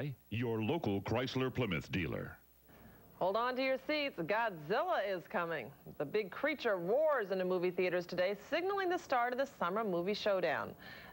by your local Chrysler Plymouth dealer. Hold on to your seats. Godzilla is coming. The big creature roars into movie theaters today, signaling the start of the summer movie showdown.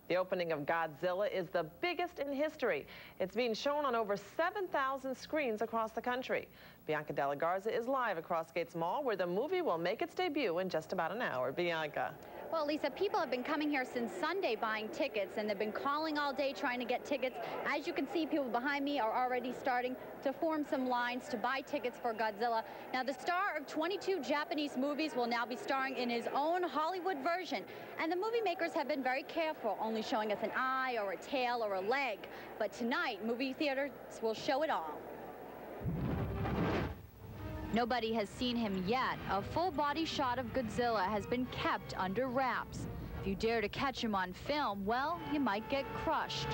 The opening of Godzilla is the biggest in history. It's being shown on over 7,000 screens across the country. Bianca de la Garza is live at Crossgates Mall, where the movie will make its debut in just about an hour. Bianca. Well, Lisa, people have been coming here since Sunday buying tickets, and they've been calling all day trying to get tickets. As you can see, people behind me are already starting to form some lines to buy tickets for Godzilla. Now, the star of 22 Japanese movies will now be starring in his own Hollywood version. And the movie makers have been very careful, only showing us an eye or a tail or a leg. But tonight, movie theaters will show it all. Nobody has seen him yet. A full body shot of Godzilla has been kept under wraps. If you dare to catch him on film, well, you might get crushed.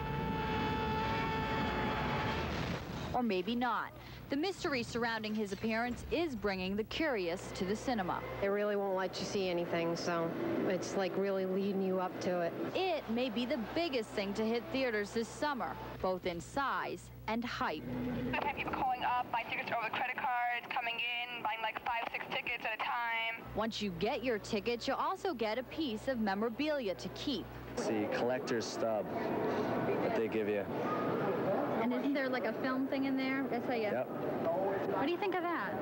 Or maybe not. The mystery surrounding his appearance is bringing the curious to the cinema. They really won't let you see anything, so it's like really leading you up to it. It may be the biggest thing to hit theaters this summer, both in size and hype. I've had people calling up, buying tickets over credit cards, coming in, buying like five, six tickets at a time. Once you get your ticket, you'll also get a piece of memorabilia to keep. See, collector's stub that they give you. And isn't there like a film thing in there? That's like a, Yep. What do you think of that?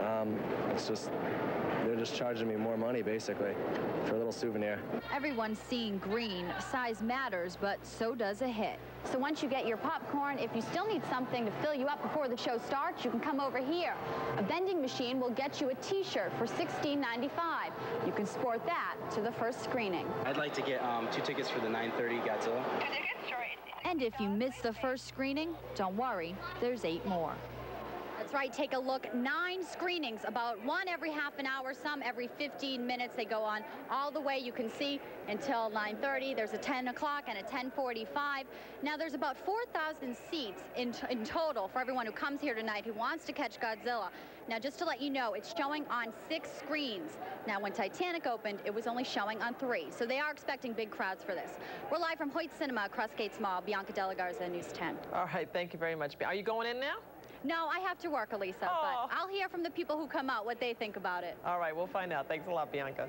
Um, it's just, they're just charging me more money, basically, for a little souvenir. Everyone's seeing green. Size matters, but so does a hit. So once you get your popcorn, if you still need something to fill you up before the show starts, you can come over here. A vending machine will get you a t-shirt for $16.95. You can sport that to the first screening. I'd like to get um, two tickets for the 9:30 Godzilla. Two tickets? Sure. And if you miss the first screening, don't worry, there's eight more. That's right, take a look. Nine screenings, about one every half an hour, some every 15 minutes. They go on all the way, you can see, until 9.30. There's a 10 o'clock and a 10.45. Now, there's about 4,000 seats in, in total for everyone who comes here tonight who wants to catch Godzilla. Now, just to let you know, it's showing on six screens. Now, when Titanic opened, it was only showing on three. So they are expecting big crowds for this. We're live from Hoyt Cinema at Crossgates Mall. Bianca de la Garza, News 10. All right, thank you very much. Are you going in now? No, I have to work, Elisa, Oh. but I'll hear from the people who come out what they think about it. All right, we'll find out. Thanks a lot, Bianca.